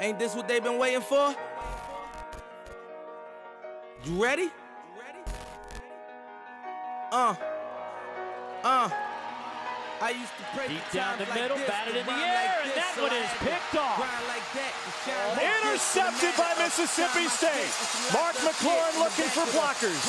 Ain't this what they've been waiting for? You ready? Uh. Uh. I used to pray Deep down the like middle, this, batted in the air, like and that so one is picked off. like that, like Intercepted by Mississippi. State. Mark McLaurin looking for blockers.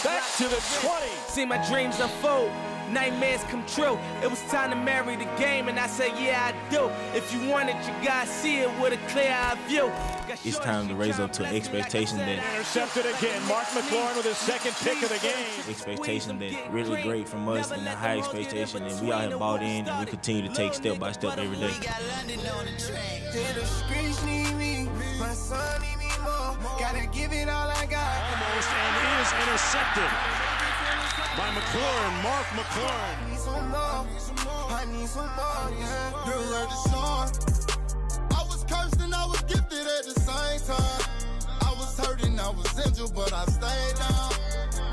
Back to the 20. See my dreams unfold, nightmares come true. It was time to marry the game, and I said, Yeah, I do. If you want it, you gotta see it with a clear eye view. It's time to raise up to expectation that Intercepted again. Mark McLaurin with his second pick of the game. expectation that really great from us and a high expectation and we all have bought in and we continue to take step by step every day. Hit the streets need me, my son need me more. Gotta give it all I got. Almost and is intercepted by McLaurin. Mark McLaurin. I need some more, I need some more, yeah. The word is on. I was cursed and I was gifted at the same time. I was hurting, I was injured, but I stayed down.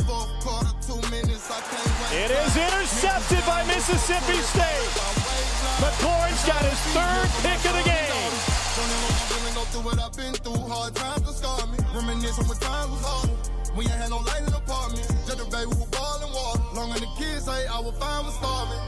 Fourth quarter, two minutes, I can't wait. It is intercepted by Mississippi State. McLaurin's got his third pick of the game. Through what I've been through, hard times to scar me. Reminiscing when times was hard. We ain't had no light in the kids say I was fine with starving.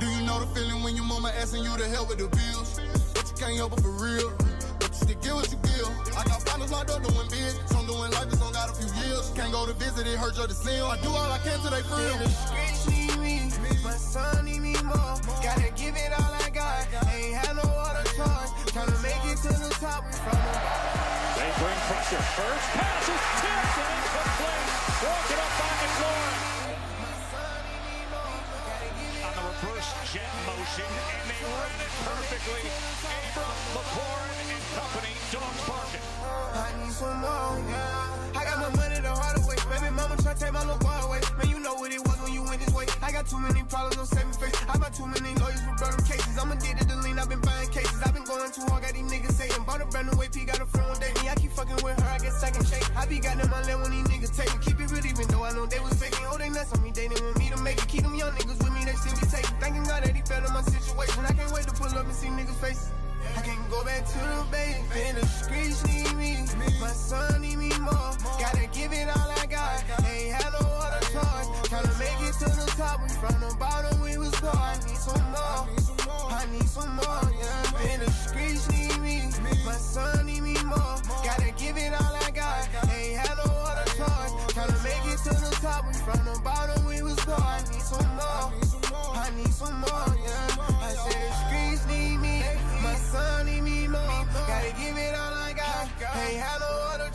Do you know the feeling when your mama asking you to help with the bills? But you can't help it for real. But you still get what you give. I got finals locked up doing big. Some doing life, it's on got a few years. Can't go to visit, it hurts your to see 'em. I do all I can till they free 'em. The streets need me, my son need me more. Gotta give it all I got. Ain't had no other choice. Tryna make it to the top. We from the bottom. They bring pressure. First pass is tipped and and they it perfectly. Abram, and company, dogs barking. I need some more, yeah. I got my money the hard way. Baby mama try to take my little boy away. Man, you know what it was when you went this way. I got too many problems on saving face. I got too many lawyers for burning cases. I'm addicted to lean, I've been buying cases. I've been going too hard, got these niggas saying. Bought a brand new AP, got a friend day. Me, I keep fucking with her, I get second shake. I be got in my lane when these niggas take. Keep it real, even though I know they was faking. Oh, they nuts on me, they didn't want me to make it. Keep them young niggas with me, they still be the streets need me. My son need me more. Gotta give it all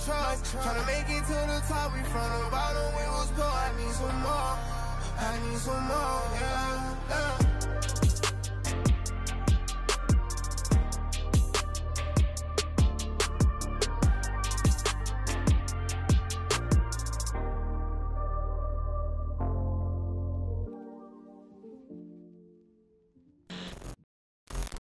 other. Tryna make it to the top. We from the bottom, we was poor. I need some more. I need some more.